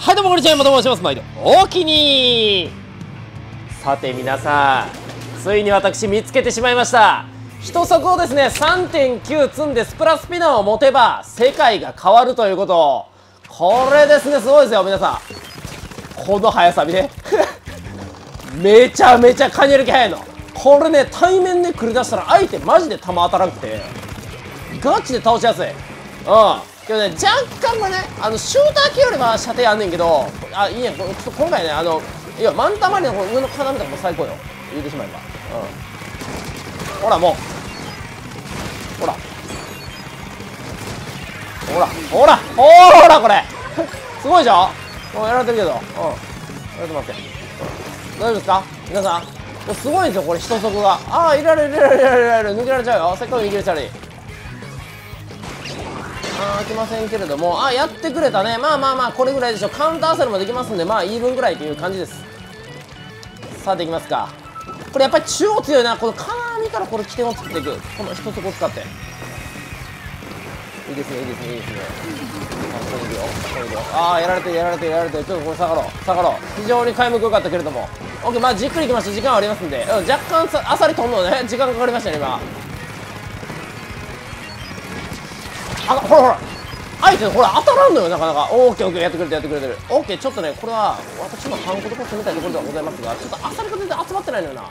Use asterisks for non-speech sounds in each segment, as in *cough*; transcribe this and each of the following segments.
はいどうもこんにちは山と申します。毎度おおきにさて皆さんついに私見つけてしまいました。一足をですね3.9積んでスプラスピナーを持てば世界が変わるということ。これですねすごいですよ皆さん。この速さ見て。*laughs* めちゃめちゃカニ歩き速いの。これね対面で繰り出したら相手マジで弾当たらなくて。ガチで倒しやすい。うん。けどね若干がねあのシューター系よりは射程あんねんけどあいいやちょっと今回ねあのいやマンタマリのこの上の要とかも最高よ。言うてしまえば。うん。ほらもう。ほら。ほらほらほらこれ。*laughs* すごいでしょ？もうやられてるけど。うん。やられてますよ、うん、大丈夫ですか？皆さん。すごいんですよこれ一足が。ああいられるいられるいられるいられる。抜けられちゃうよ。せっかく逃げるチャリあー来ませんけれども。あやってくれたね。まあまあまあこれぐらいでしょカウンターセルもできますんでまあイーブンぐらいという感じです。さあできますか。これやっぱり中央強いな。この金網からこれ起点を作っていく。この一つを使って。いいですねいいですねいいですね。あここにいるよ。ここにいるよ。ああやられてやられてやられてちょっとこれ下がろう。下がろう。非常に開目良かったけれども。OK まあじっくりいきました。時間はありますんで、うん、若干さあさり飛んのね。時間かかりましたね今。あほらほら。相手ほら当たらんのよなかなか。オーケーオーケーやってくれてやってくれてる。オーケーちょっとねこれは私の反抗とこ攻めたいところではございますがちょっと当たり方で集まってないのよな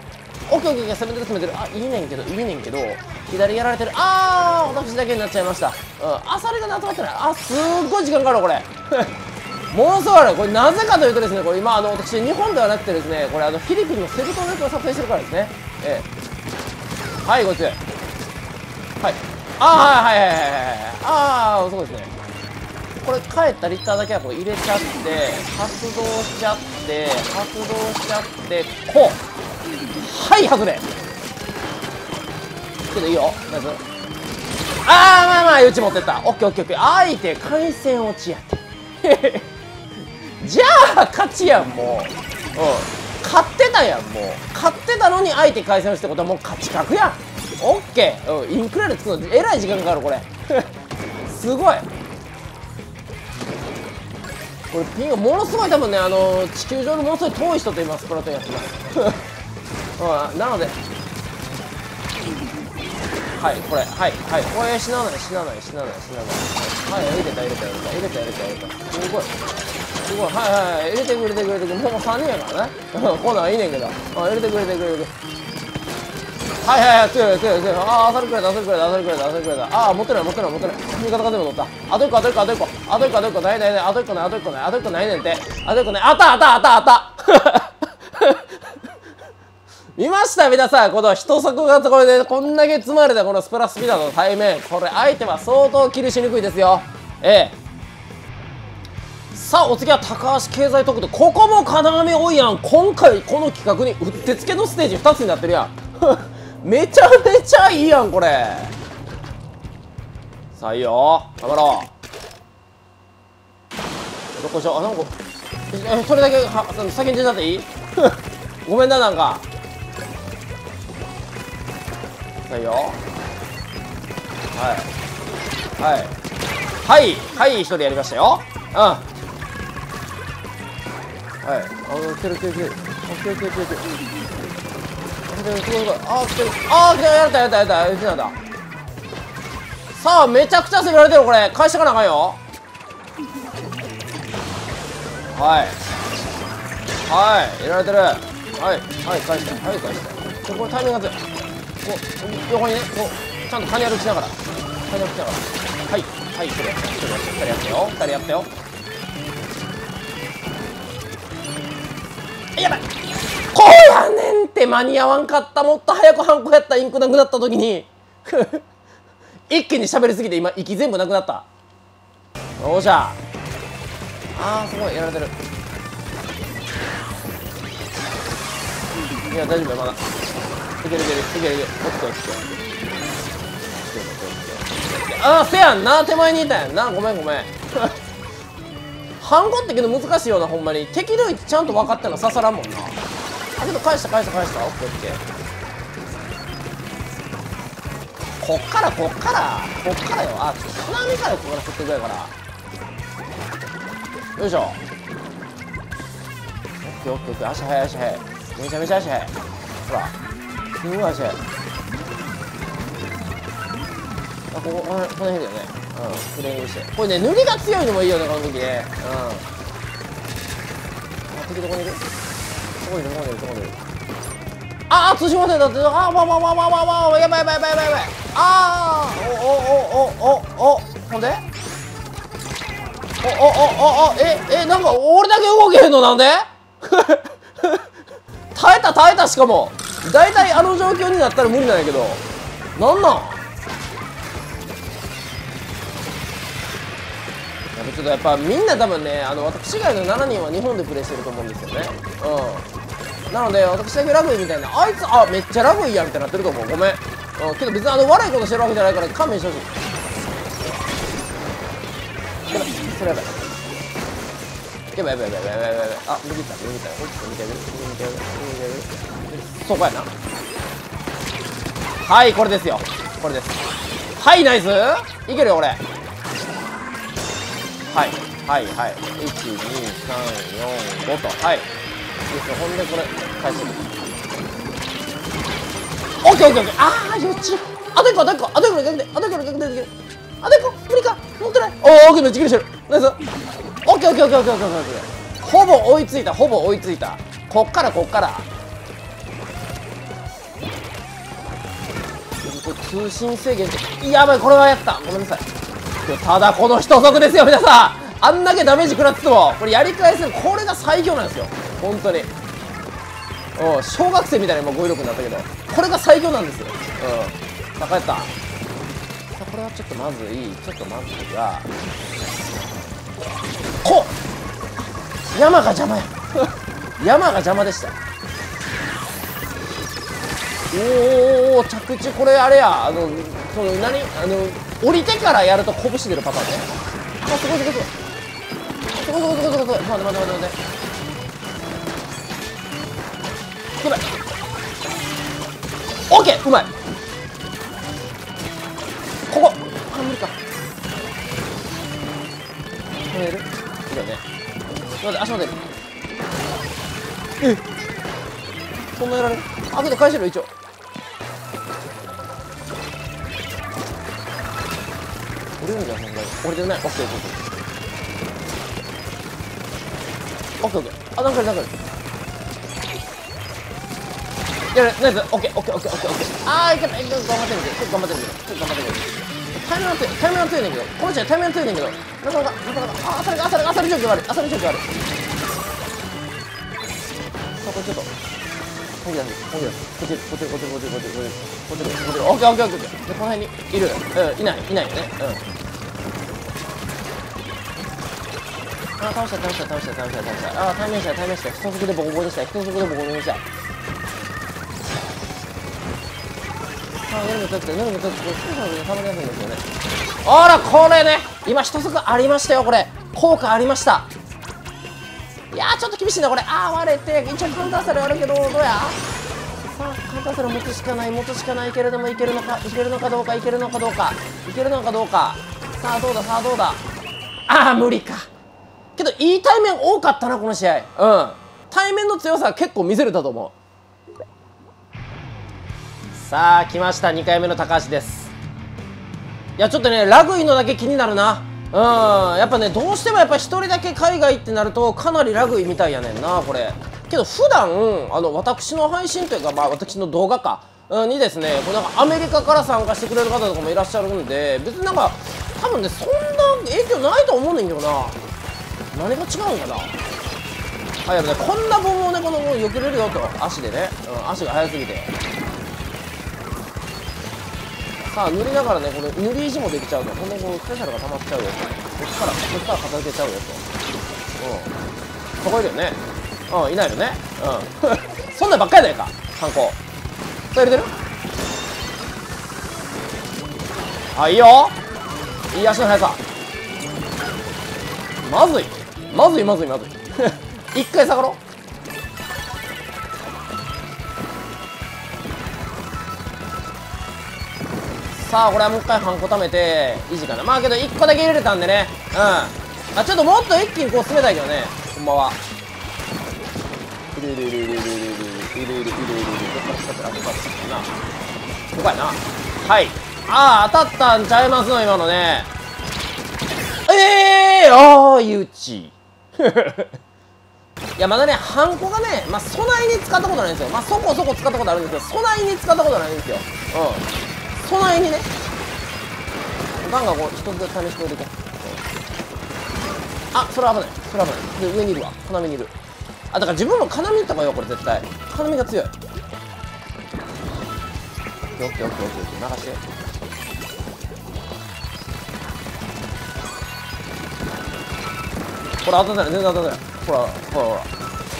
オッケーオッケー攻めてる攻めてる。あいいねんけどいいねんけど左やられてる。あー私だけになっちゃいました。うんあさりが集まってない。あすっごい時間かかるこれ。*laughs* ものすごいある。これなぜかというとですねこれ今あの私日本ではなくてですねこれあのフィリピンのセブ島のやつを撮影してるからですね。ええ。はいご注意はい。ああはいはいはいはい。ああそうですね。これ帰ったリッターだけはこう入れちゃって発動しちゃって。発動しちゃってこうはい。外れけどいいよ。ナイスああまあまあうち持ってった。オッケーオッケーオッケー相手回線落ちやってじゃあ勝ちやんもう。うん勝ってたやんもう。勝ってたのに相手回線落ちってことはもう勝ち確やん。オッケー、うん、インクレール作るの？えらい時間かかるこれ。*laughs* すごい。これピンがものすごい多分ねあの地球上のものすごい遠い人と今スプラトゥーンやってます。*laughs* うんなので。はいこれはいはい。これ死なない死なない死なない死なない。はい入れた入れた入れた入れた入れた入れた。すごい。すごい。はいはい入れてくれてくれてくれもう3人やからね。*laughs* こんなんいいねんけど。あ入れてくれてくれて。はいはいはい強い強い強いああ当たりくれた当たりくれた当たりくれた当たりくれた。ああ持ってない持ってない持ってない。味方が全部乗った。あと1個あと1個あと1個あと1個あと1個ないないないあと1個ないあと1個ないあと1個ないねんて。あと1個ないあったあったあったあった。*laughs* 見ました皆さん。この一足がこれでこんだけ積まれたこのスプラスピナーの対面。これ相手は相当キルしにくいですよ。ええ。さあお次は高橋経済特区ここも金網多いやん。今回この企画にうってつけのステージ2つになってるやん。めちゃめちゃいいやんこれ。さあいいよ。頑張ろう。どこしよう。あなんかえそれだけは先に出ちゃっていい？*laughs* ごめんななんか。さあいいよ。はい。はい。はい。はい一人やりましたよ。うん。はい。あ来てる来てる来てる来てる来てる来てるてるすごいすごいあ来てるあ来てるやったやったやったやったやった。さあめちゃくちゃ攻められてるこれ。返してかなあかんよ。はい。はいやられてる。はいはい返してはい返して。これタイミングがずこう横にねこうちゃんとカニ歩きしながら。カニ歩きしながら。はいはい一人やって一人やって二人やってよ。二人やってよ。やばい。こうって間に合わんかったもっと早くハンコやったインクなくなった時に。*laughs* 一気に喋りすぎて今息全部なくなった。よっしゃ。あーすごいやられてる。いや大丈夫よまだ。いけるいけるいけるいける。オッケーオッケーあせやん。な手前にいたやん。なごめんごめん。*laughs* ハンコってけど難しいよなほんまに。敵の位置ちゃんと分かってんの刺さらんもんな。けど返した返した返した。オッケーオッケー。こっからこっから。こっからよ。あちょっと金網からここから振ってくれから。よいしょ。オッケーオッケーオッケー。足速い足速い。めちゃめちゃ足速い。ほら。すごい足速い。あこここのこの辺だよね。うん。フレームして。これね塗りが強いのもいいよねこの時ね。うん。敵どこにいる。どこにいるどこにいるどこにいるああ通信忘れたってあーわわわわわわわやばいやばいやばいやばいやばい。ああおおおおおおほんで？おおおおおええなんか俺だけ動けへんの？なんで？*laughs* 耐えた耐えたしかも。大体あの状況になったら無理なんやけど。なんなん？やっぱちょっとやっぱみんな多分ねあの私以外の7人は日本でプレイしてると思うんですよね。うん。なので私だけラグイみたいなあいつあめっちゃラグイやんってなってると思う。ごめん、うん、けど別にあの悪いことしてるわけじゃないから勘弁してほしい。やばい。それやばいやばいやばいやばいやばい。やばいあった右った右行った右行った右行った右行った右行ったそこやな。はいこれですよ。これです。はいナイス。いけるよ俺はい。はいはい。12345と。はい。ですよ。ほんでこれ返してオッケーオッケーオッケー。ああよっち。あと1個あと1個。あと1個逆であと1個逆でできるあと1個。無理か。持ってないおおオッケーめっちゃ切れしてる。ナイス。オッケーオッケーオッケーオッケーオッケーオッケーオッケー。ほぼ追いついたほぼ追いついた。こっからこっから。これ通信制限ってやばいこれはやった。ごめんなさいただこの一足ですよ皆さん。あんだけダメージ食らっててもこれやり返せるこれが最強なんですよ。本当に。うん小学生みたいな今語彙力になったけどこれが最強なんですよ。うん。高やった。さあこれはちょっとまずいちょっとまずいがこ山が邪魔や。*laughs* 山が邪魔でした。おお着地これあれや。あのその何？あの降りてからやると拳出るパターンね。あすごいすごいすごい。すごいすごいすごいすごい待って待って待って待って。うまいオッケーうまい。ここ。あ無理か。止める？いいよね。待って足待ってえそんなやられる？あけど返してる一応折れるんじゃん、そんなに。折れてるね。オッケー、オッケー、オッケー。オッケー、オッケー。あ、なんかなんかやる、ナイス。オッケー、オッケー、オッケー、オッケー、オッケー。あー、いけない。頑張ってるけど、ちょっと頑張ってるけど、ちょっと頑張ってるけど。タイムラントゥタイムラントゥやねんけど、この人タイムラントゥやねんけど、なかなか、なかなか、あ、あさりが、あさりが、あさり状況ある。あさり状況ある。さあ、これちょっと。本気出す、本気出す。こっち、こっち、こっち、こっち、こっち、こっち、こっち、こっち、オッケー、オッケー、オッケー。で、この辺にいる。うん、いない、いないよね。うん。あ倒した倒した倒した倒した倒した。あ対面した対面した一足でボコボコにした一足でボコボコにした。あヌルム取ってヌルム取ってすぐたまりやすいんですよね。あらこれね今一足ありましたよこれ。効果ありました。いやちょっと厳しいなこれ。あー割れて一応カウンターサルあるけどどうや？さあカウンターサル持つしかない持つしかない。けれどもいけるのかいけるのかどうかいけるのかどうかいけるのかどうか。さあどうださあどうだ？ああ無理か。どいい対面多かったなこの試合。うん。対面の強さは結構見せれたと思う。さあ来ました。2回目の高橋です。いやちょっとねラグイのだけ気になるな。うん。やっぱねどうしてもやっぱ1人だけ海外ってなるとかなりラグイみたいやねんなこれ。けど普段あの私の配信というかまあ私の動画か。にですねこれなんかアメリカから参加してくれる方とかもいらっしゃるんで別になんか多分ねそんな影響ないと思うねんけどな。何が違うんかな。あやっぱねこんな棒をねこの避けれるよと。足でね、うん、足が速すぎて。さあ塗りながらねこれ塗り石もできちゃうと。ほんでこうスペシャルが溜まっちゃうよと。こっちからこっちから片付けちゃうよと。うん。そこいるよね。うんいないよね。うん。*laughs* そんなんばっかりだよか。参考。それ入れてる？あいいよ。いい足の速さ。まずい。まずいまずいまずい。*laughs* 一回下がろう。さあこれはもう一回ハンコ貯めていい時間だ。まあけど1個だけ入れたんでね。うん。あちょっともっと一気にこう進めたいけどね。ほんまは。いるいるいるいるいるいるいるいるいるいるいるいるいるどっから使ってるあここから使ってるなここやなはいああ当たったんちゃいますの今のねええー、ああいうちいいやまだねハンコがねまあ備えに使ったことないんですよ。まあそこそこ使ったことあるんですけど備えに使ったことないんですよ。うん。備えにね。ガンガンこう一つずつ試しておいて。けあそれ危ない。それ危ない。で上にいるわ。要にいる。あだから自分も要いった方がいいよこれ絶対。要が強い。オッケーオッケーオッケーオッケー。流して。ほら当たってない。全然当たってない。ほらほらほら。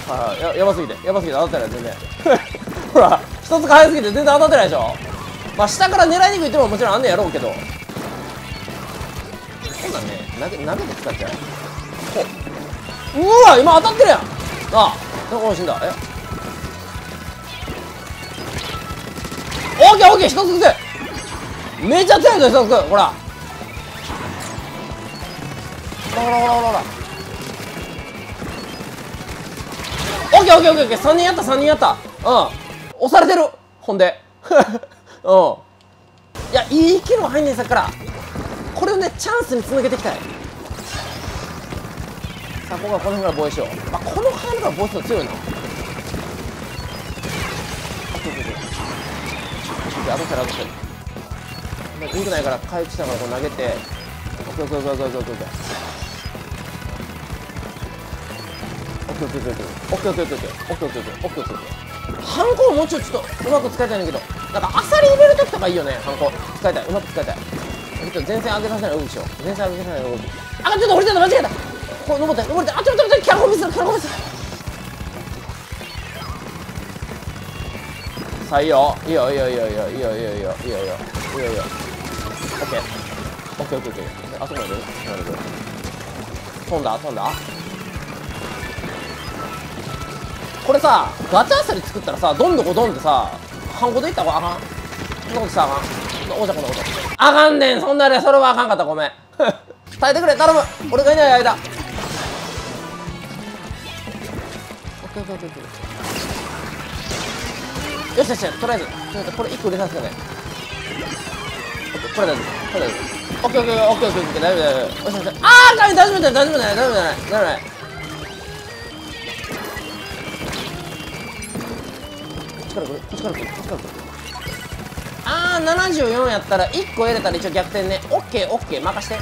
はいややばすぎて。やばすぎて当たってない全然。*laughs* ほら一つが早すぎて全然当たってないでしょ。まあ下から狙いにくいってももちろんあんねやろうけど。こんなんね。投げ投げて使っちゃう。うわ今当たってるやん。なあどこ死んだ。え？オッケーオッケー。一つずつ。めちゃ強いぞ一つほらほら。ほらほらほらほら。オッケーオッケーオッケーオッケー3人やった3人やった。うん。押されてる。ほんで。*laughs* うん。いやいい機能入んねんさっきから。これをねチャンスにつなげていきたい。さあここはこの辺から防衛しよう、まあ、この辺から防衛するの強いな。あとしたらあとしたらリンクないから回復しながらこう投げてオッケーオッケーオッケーオッケーオッケーオッケーオッケーオッケーオッケーオッケーオッケーオッケーオッケーオッケーオッケーオッケーオッケーハンコをもうちょっとうまく使いたいんだけどなんかアサリ入れる時とかいいよねハンコ使いたいうまく使いたいちょっと前線上げさせない動きしよう前線上げさせない動きあちょっと降りてた間違えたこう登って登ってあちょっとちょっとキャラコミするキャラコミするさあいいよいいよいいよいいよいいよいいよいいよいいよいいよいいよいいよオッケーオッケーオッケーオッケーあそこまで飛んだ飛んだこれさガチャアサリ作ったらさどんどこどんってさハンコでいったらあかん。そんなことしたらあかん。おじゃこんなことあかん。ねん。そんなねそれはあかんかった。ごめん。*laughs* 耐えてくれ。頼む。俺がいない間。よしよしとりあえず。とりあえずこれ1個入れさせてねこれ大丈夫。これ大丈夫。オッケーオッケーオッケーオッケー。オッケー大丈夫大丈夫。よしよし。ああ大丈夫大丈夫大丈夫大丈夫大丈夫大丈夫大丈から来るこっちから来るこっちから来るあー74やったら1個入れたら一応逆転ね。オッケーオッケー。任して。よ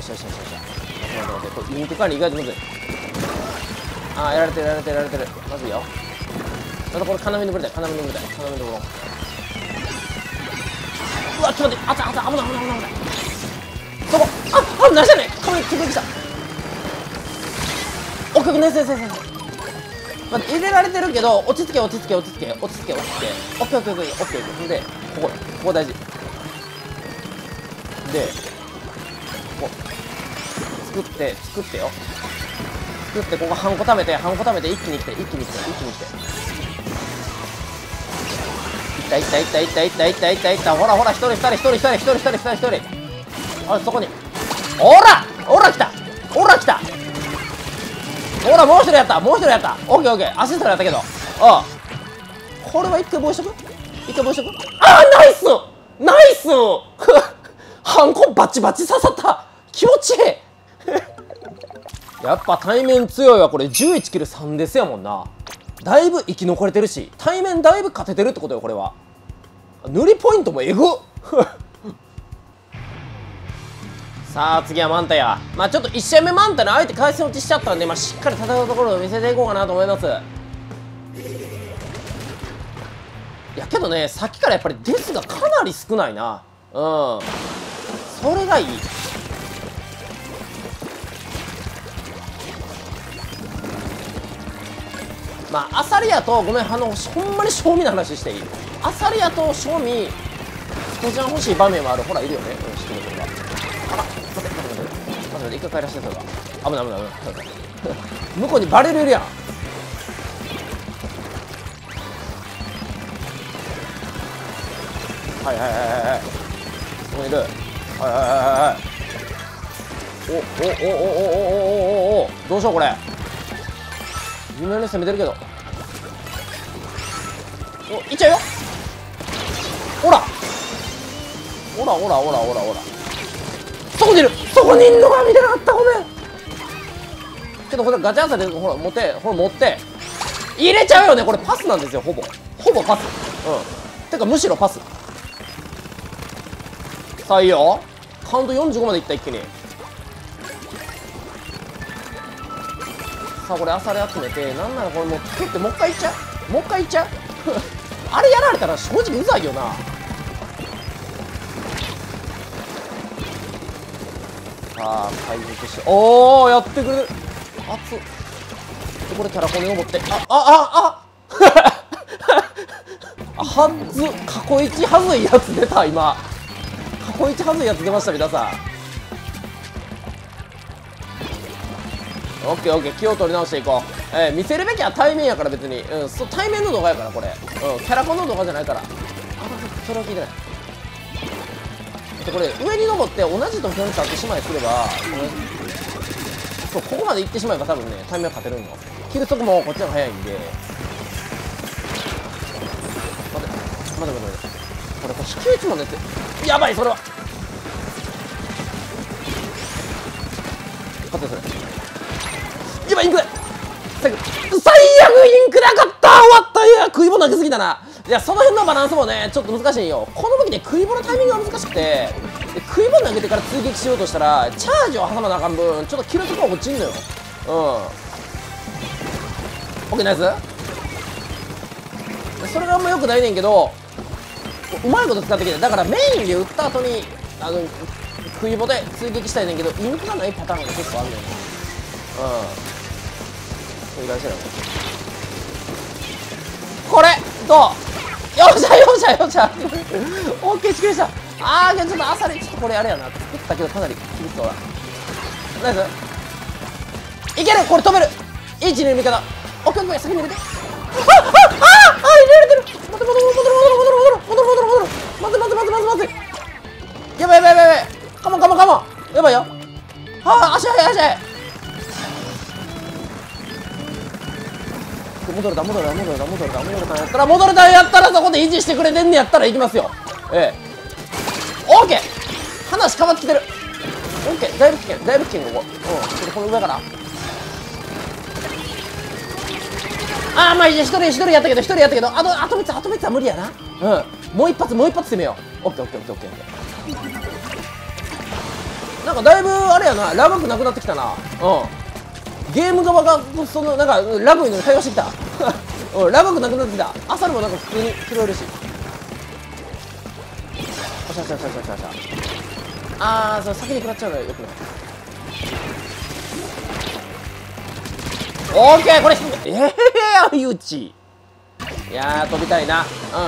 しよしよしよし。待って待って待って。これインク管理意外とむずい。あーやられてるやられてるやられてる。まずいよ。またこれ金目のぶりだよ金目のぶりだよ金目のぶりう。わちょっと待ってあったあった危ない危ない危ない危ない。そこ。あっあっ何したね。金目直撃した。おかくね先生先生まあ、入れられてるけど落ち着け落ち着け落ち着け落ち着け落ち着けオッケーオッケーオッケーオッケーでここここ大事でここ作って作ってよ作ってここハンコ食べてハンコ食べて一気に来て一気に来て一気に来ていったいったいったいったいったいったいったいったほらほら一人二人一人一人一人一人一人一人あそこにほらほらもう一人やった。もう一人やった。オッケーオッケー。アシストやったけど。ああ。これは一回防衛しとく？一回防衛しとく？ああナイス！ナイス！*laughs* ハンコバチバチ刺さった。気持ちいい。やっぱ対面強いわ。これ11キル3ですやもんな。だいぶ生き残れてるし。対面だいぶ勝ててるってことよこれは。塗りポイントもえぐっ。さあ次はマンタや。まあちょっと1試合目マンタのあえて回線落ちしちゃったんで、まあ、しっかり戦うところを見せていこうかなと思います。いやけどねさっきからやっぱりデスがかなり少ないな。うん。それがいい。まあアサリアとごめんあのほんまに賞味の話していい？アサリアと賞味ステジャン欲しい場面はある。ほらいるよね、うん、知ってる待って待って待って待って。一回帰らせてそれは危ない危ない危ない。向こうにバレるやん。はいはいはいはいここにいる。はいはいはいはいおおおおおおおおおどうしようこれ微妙に攻めてるけどおいっちゃうよほらほらほらほらほらほらそこにいる。そこにいんのが見てなかった。ごめん。けどこれガチャンサでほら持って。ほら持って。入れちゃうよね。これパスなんですよ。ほぼ。ほぼパス。うん。てかむしろパス。さあいいよカウント45までいった一気に。さあこれ朝で集めて。なんならこれもう作ってもう一回いっちゃう？もう一回いっちゃう？*laughs* あれやられたら正直うざいよな。さあ回復しておおやってくれる。熱っ。でこれキャラコネを持って。ああああ *laughs* はず過去一はずいやつ出た今。過去一はずいやつ出ました皆さん。オッケーオッケー。気を取り直していこう、えー、見せるべきは対面やから別に、うん、そう対面の動画やからこれ、うん、キャラコンの動画じゃないから。あそれは聞いてない。でこれ上に登って同じ土俵に立ってしまいすれば、そうここまで行ってしまえば多分ね対面は勝てるんよ切る速もこっちの方が早いんで。待て待て待て待て。これこれ引き打ちもねやばいそれは。待ってそれ。やばいインク。最悪インクなかった終わったいや食い物投げすぎだないやその辺のバランスもねちょっと難しいよ。この武器で食い物タイミングが難しくて食い物投げてから追撃しようとしたらチャージを挟まなあかん分ちょっとキルとか落ちんのよ。うん。オッケーナイス。それがあんまよくないねんけどうまいこと使ってきてだからメインで撃った後にあの食い棒で追撃したいねんけどインクがないパターンが結構あるのよ。うん。これどう？よっしゃよっしゃよっしゃ。オッケーしきました。あーけどちょっとあさりちょっとこれあれやな。作ったけどかなり厳しそうだ。ナイス。いける。これ止める。1の味方。オッケーオッケー先に入れて。あああああ入れられてる待って戻る戻る戻る戻る戻る戻る戻る待って待って待って待って待ってやばいやばいやばいやばいカモンカモンカモンやばいよはあ足速い足速い戻れた戻れた戻れた戻れた戻れたやったら戻れたやったらそこで維持してくれてんねやったら行きますよ。ええ。オーケー。話変わってきてる。オーケー。だいぶ危険だいぶ危険ここ。うん。ちょっとこの上から。ああまあ一人一人やったけど一人やったけどあとあと3つあと3つは無理やな。うん。もう一発もう一発攻めよう。オッケーオッケーオッケーオッケー。なんかだいぶあれやな。ラグくなくなってきたな。うん。ゲーム側がそのなんかラグに対応してきた。*laughs* うんラグなくなってきた。アサルもなんか普通に拾えるし。よしよしよしよしよしよしああそれ先に食らっちゃうのよよくない。オーケーこれ。ええー、相打ちいや飛びたいな。う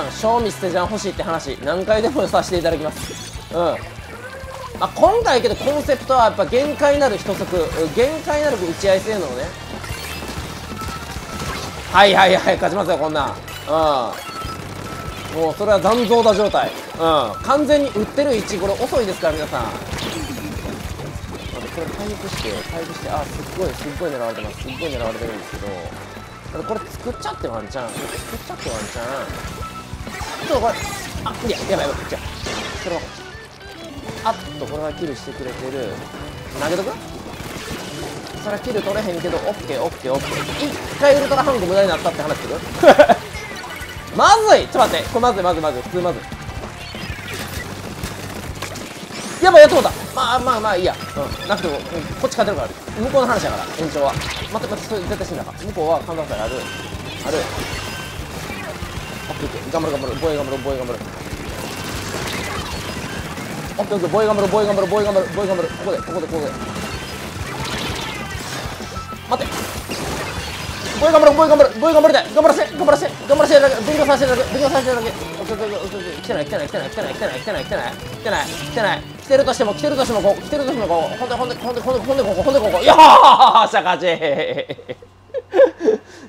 ん賞味捨てじゃん欲しいって話。何回でもさせていただきます。うん。まあ、今回けどコンセプトはやっぱ限界なる一足。限界なる打ち合い性能ね。はいはいはい勝ちますよこんなん。うん。もうそれは残像だ状態。うん。完全に打ってる位置これ遅いですから皆さん。これ回復して回復してあすっごいすっごい狙われてます。すっごい狙われてるんですけど。これ作っちゃってワンチャン。作っちゃってワンチャン。ちょっとこれあいややばいやばい違うそれはあっとこれはキルしてくれてる。投げとく？それはキル取れへんけどオッケーオッケーオッケー。一回ウルトラハンコ無駄になったって話する？*laughs* まずい！ちょっと待って。これまずいまずいまずい。普通まずい。やばいやっと思った。まあまあまあいいや、うん、なくても、うん、こっち勝てるから。向こうの話だから延長は。待って待って絶対死んだか向こうは感動祭ある。ある。オッケーオッケー。頑張る頑張る。防衛頑張る防衛頑張る。オッケーオッケー防衛頑張る防衛頑張る防衛頑張る防衛頑張るここでここでここで。待って防衛頑張る防衛頑張る。防衛頑張りたい頑張らせ頑張らせ。頑張らせだけ。勉強させるだけ。勉強させるだけ。オッケーオッケーオッケーオッケー来てない来てない来てない来てない来てない来てない来てない来てない。来てない来てるとしても来てるとしてもこう来てるとしてもこう。ほんでほんでほんでほんでほんでここほんでここ。よーしゃ勝ち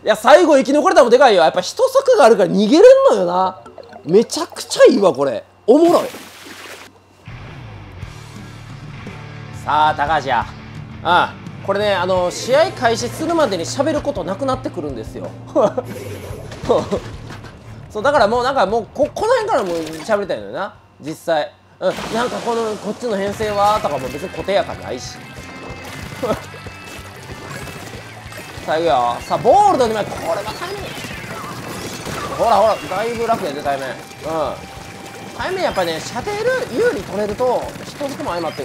いや最後生き残れたもでかいよ。やっぱ一足があるから逃げれんのよな。めちゃくちゃいいわこれ。おもろい。さあ高橋や。ああこれねあの試合開始するまでに喋ることなくなってくるんですよ。*laughs* そうだからもうなんかもうここの辺からもう喋りたいのよな。実際。うんなんかこのこっちの編成はとかも別に固定やかないし。*laughs* さあいくよ。さあボールの2枚。これはタイミングほらほらだいぶ楽やで対面うん。対面やっぱね射程有利取れると人づくも相まって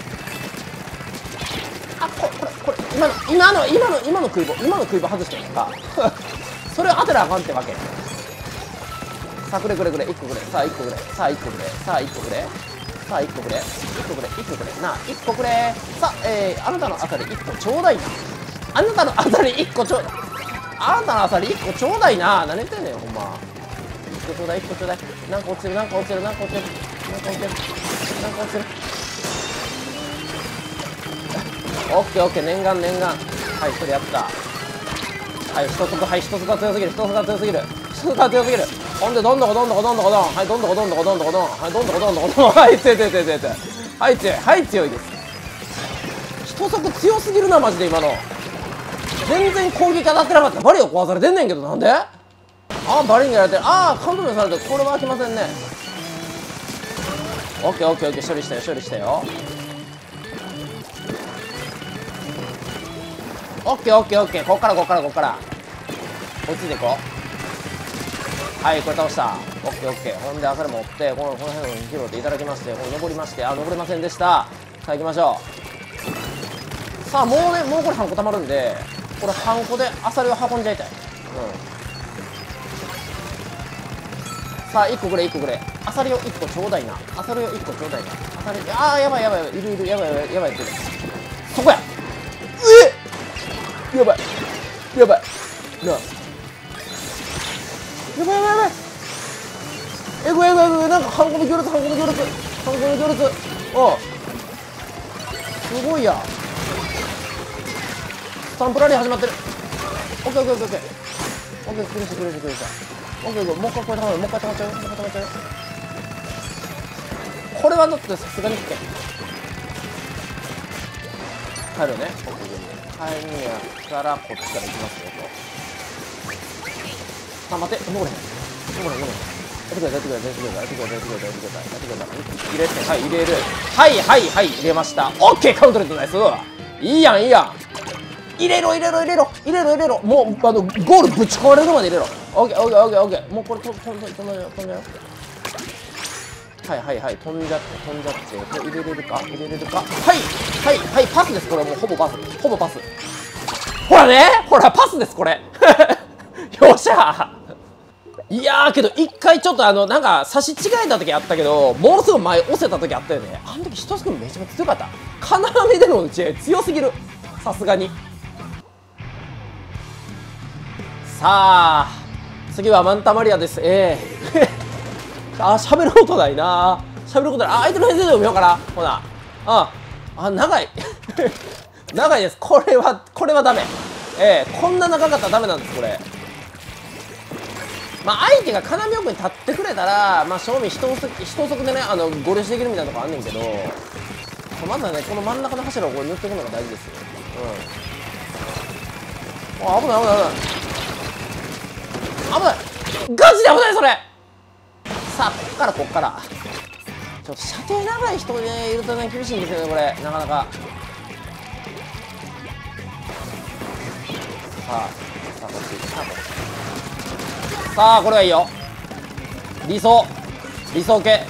ここれこれ今の今の今の今の食い棒今の食い棒外してるか。*laughs* それを当てなあかんってわけ。さあくれくれくれ1個くれ。さあ1個くれ。さあ1個くれ。さあ1個くれ。さあ1個くれ。1個くれ1個くれ。なあ1個くれ。さあえー、あなたのあたり1個ちょうだいな。あなたのあたり1個ちょうだいあなたのあたり1個ちょうだいな。何言ってんねんほんま。1個ちょうだい1個ちょうだい。なんか落ちるなんか落ちるなんか落ちる。なんか落ちるなんか落ちる。オッケーオッケー念願念願。はい一人やった。はい一つはい一つが強すぎる。一つが強すぎる。一つが強すぎる。ほんでどんどこどんどこどんどこどんはいどんどこどんどこどんどこどんはいどんどこどんどこどんはい強い強い強い強い強いはい強いはい強いです。一足強すぎるなマジで今の。全然攻撃当たってなかった。バリを壊されてんねんけどなんで？ああバリにやられてる。ああカウントされてる。これは開きませんね。オッケーオッケーオッケー。処理したよ処理したよ。オッケーオッケーオッケー。こっからこっからこっから。落ち着いていこう。はいこれ倒した。オッケーオッケー。ほんであさり持ってこのこの辺を拾っていただきましてこの登りましてあ登れませんでした。さあ行きましょう。さあもうねもうこれハンコたまるんでこれハンコでアサリを運んじゃいたい。うん。さあ1個くれ1個くれ。アサリを1個ちょうだいな。アサリを1個ちょうだいな。アサリああやばいやばいやばい。いるいる。やばいやばいやばいってるそこや。えやばい。やばい。なあ。やばいやばいやばい。えぐいえぐいえぐい。なんかハンコの行列ハンコの行列。ハンコの行列。あすごいや。スタンプラリー始まってる。オッケーオッケーオッケーオッケー。オッケークリしたクリしたクリしたオッケーオッケー。もう一回これ溜まるもう一回溜まっちゃうもう一回溜まっちゃうこれはだってさすがに。OK 帰るね。オッケー。オッケー帰るんやったらこっちから行きますよとあ待って登れへん登れへん登れへんやってくださいやってくださいやってくださいやってくださいやってくださいやってくださいやってください入れてはい入れるはいはいはい入れました。オッケーカウントレットナイス。いいやんいいやん。入れろ入れろ入れろ。入れろ。入れろもうあのゴールぶち壊れるまで入れろ。オッケーオッケーオッケーオッケーもうこれ飛ん飛ん飛ん飛んじゃう飛んじゃう。はいはいはい飛んじゃって飛んじゃって。これ入れれるか？入れれるか？はいはいはいパスですこれ。もうほぼパス。ほぼパス。ほらね！ほらパスですこれ。*laughs* よっしゃ！いやけど一回ちょっとあのなんか差し違えた時あったけどものすごい前押せた時あったよね。あの時一つ組めちゃめちゃ強かった。金網での打ち合い強すぎる。さすがに。さあ次はマンタマリアです。ええ。あ喋ることないな。喋ることない。あ相手の編成でも見ようかな。ほな。ああ長い。*laughs* 長いです。これはこれはダメ。ええこんな長かったらダメなんですこれ。まあ相手が金目奥に立ってくれたらまあ正味一足一足でねあのゴレしできるみたいなとこあんねんけどまずはねこの真ん中の柱をこう塗っていくのが大事ですよ。うん。あ危ない危ない危ない。危ない。ガチで危ないそれ。さあこっからこっから。ちょっと射程長い人ねいるとね厳しいんですよねこれ。なかなか。さあさあこっちさあこっちさあこれはいいよ。理想。理想系。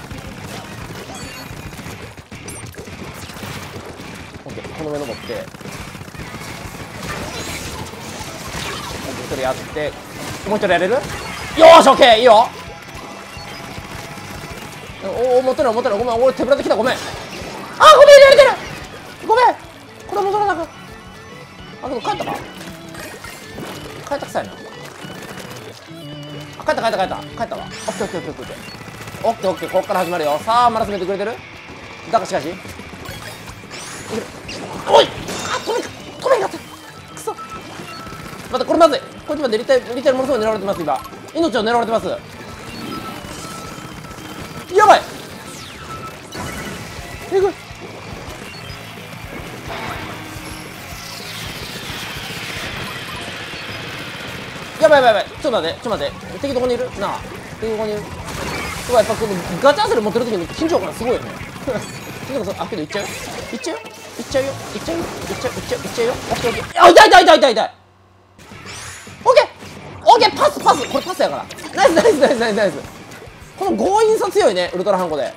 オッケーこの上登って。一人やって。もう一人やれる？よーしオッケー。いいよ。おお持ってる持ってるごめん俺手ぶらで来たごめんあごめん入れてるごめんこれ戻らなくあでも帰ったか帰ったくさいなあ帰った帰った帰った帰ったわオッケーオッケーオッケーオッケーオッケーオッケーこっから始まるよさあまだ詰めてくれてるだがしかしおいあ止めか止めかったくそまたこれまずいこっちまでリタイリタイものすごい狙われてます今命を狙われてますやばい。えぐい。やばいやばいやばい。ちょっと待ってちょっと待って。敵どこにいる？なあ。敵どこにいる？そうやっぱこのガチャアセル持ってる時の緊張感すごいよね。*laughs* ちょっとあけど行っちゃう？よいっちゃう？よいっちゃうよ？行っちゃうよ？行っちゃう？いっちゃう？いっちゃうよ？オッケーオッケー。あ痛い痛い痛い痛い痛い。オッケー！オッケー！パスパス。これパスやから。ナイスナイスナイスナイスナイス。この強引さ強いねウルトラハンコで。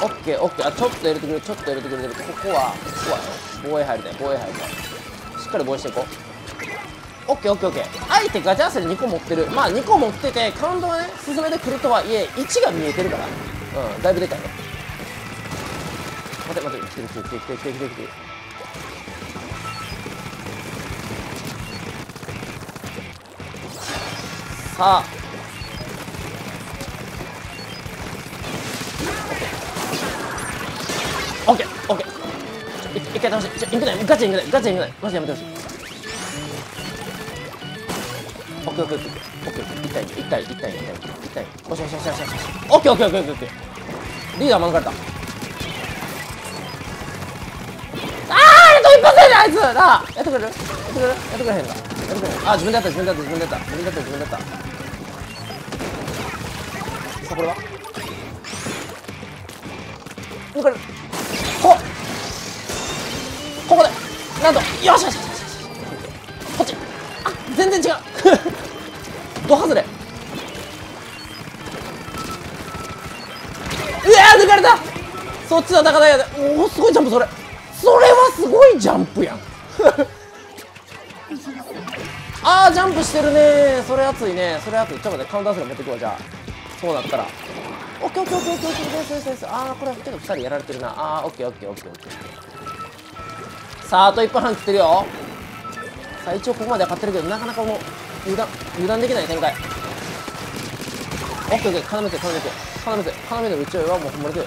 オッケーオッケー。あちょっと入れてくれるちょっと入れてくれる。ここはここは防衛入りたい防衛入りたい。しっかり防衛していこう。オッケーオッケーオッケー。相手ガチャアセル2個持ってる。まあ2個持っててカウントがね進めてくるとはいえ1が見えてるから。うんだいぶでかいね。待て待て。来てる来てる来てる来てる来てる来てる。さあ。オッケーオッケー。一回倒してインクないガチインクないガチインクない。マジやめてほしい。オッケーオッケーオッケーオッケー痛い痛い痛い痛い痛い痛いよしよしよしよしよし。オッケーオッケーオッケーオッケーリーダー免れた。あああと一発やであいつ。なあやってくれる？やってくれる？やってくれへんかやってくれへんあ自分でやった自分でやった自分でやった自分でやった自分でやった。さあこれは？抜かれる。ここ。こで。なんと。よしよしよしよし。こっち。あ全然違う。*laughs* ド外れうわ抜かれた。そっちは高台やで。おおすごいジャンプそれ。それはすごいジャンプやん。*laughs* あージャンプしてるねそれ熱いねそれ熱い。ちょっと待ってカウンターすら持ってくわじゃあ。そうなったら。オッケーオッケーオッケーオッケーオッケーですですですあーこれはちょっと2人やられてるな。あーオッケーオッケーオッケー。オッケーさああと1分半切ってるよ。さあ一応ここまでは勝ってるけどなかなかもう油断油断できない展開オッケーオッケー絡めて絡めて絡めて絡めの打ち合いはもうほんまに強い。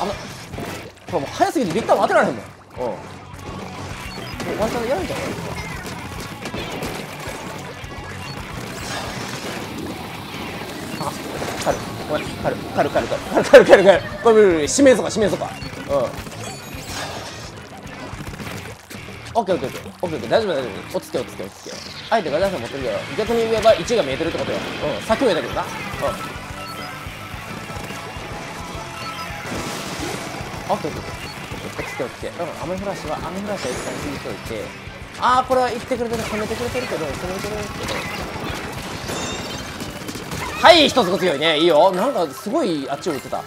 あのこれもう早すぎてリッターも当てられへんもん。うん。もうワンチャンでやるんじゃない？軽いごめん軽い軽い軽い軽い軽い軽い軽い軽いこれ無理無理締めそうか締めそうかうんオッケーオッケーオッケーオッケーオッケー大丈夫大丈夫落ち着け落ち着け落ち着け相手がダンス持ってるけど逆に上が1が見えてるってことようん先上だけどなうんオッケーオッケーオッケー落ち着け落ち着けうん雨フラッシュは雨フラッシュは一旦過ぎといてああこれは言ってくれてる攻めてくれてるけど攻めてくれてるけどはい一つが強いね。いいよ。なんかすごいあっちを打ってた。うん。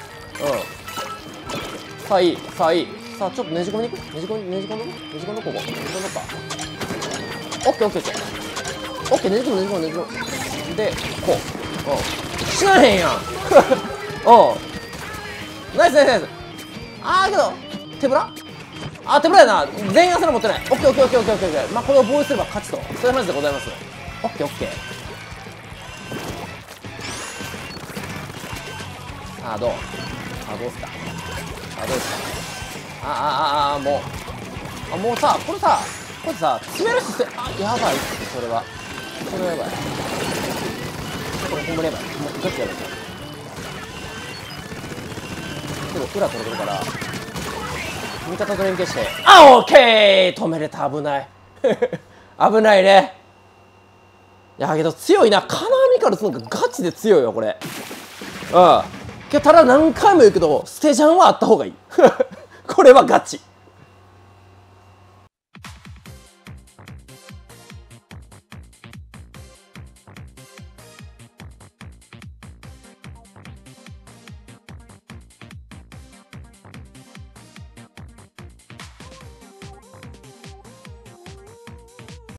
さあいいさあいいさあちょっとねじ込みに行く？ねじ込みねじ込みねじ込んでここねじ込んでったオッケーオッケーオッケー。オッケーねじ込むねじ込むねじ込む。でこう。うん。死なへんやん。*laughs* うん。ナイスナイスナイス。あーけど手ぶら？あ手ぶらやな。全員汗の持ってない。オッケーオッケーオッケーオッケーオッケーオッケー。まあこれを防衛すれば勝ちと。そういう話でございます。オッケーオッケー。さあどう？あどうすか？あどうすか？あああああもう。あもうさこれさこれさ詰める姿勢あやばいってそれは。それはやばい。これほんまにやばい。もうガチやばい。けど裏取れてるから味方と連携して。あオッケー！止めれた。危ない。*laughs* 危ないね。いやけど強いな。金網からつのがガチで強いよこれ。うん。ただ何回も言うけどステジャンはあった方がいい。*laughs* これはガチ。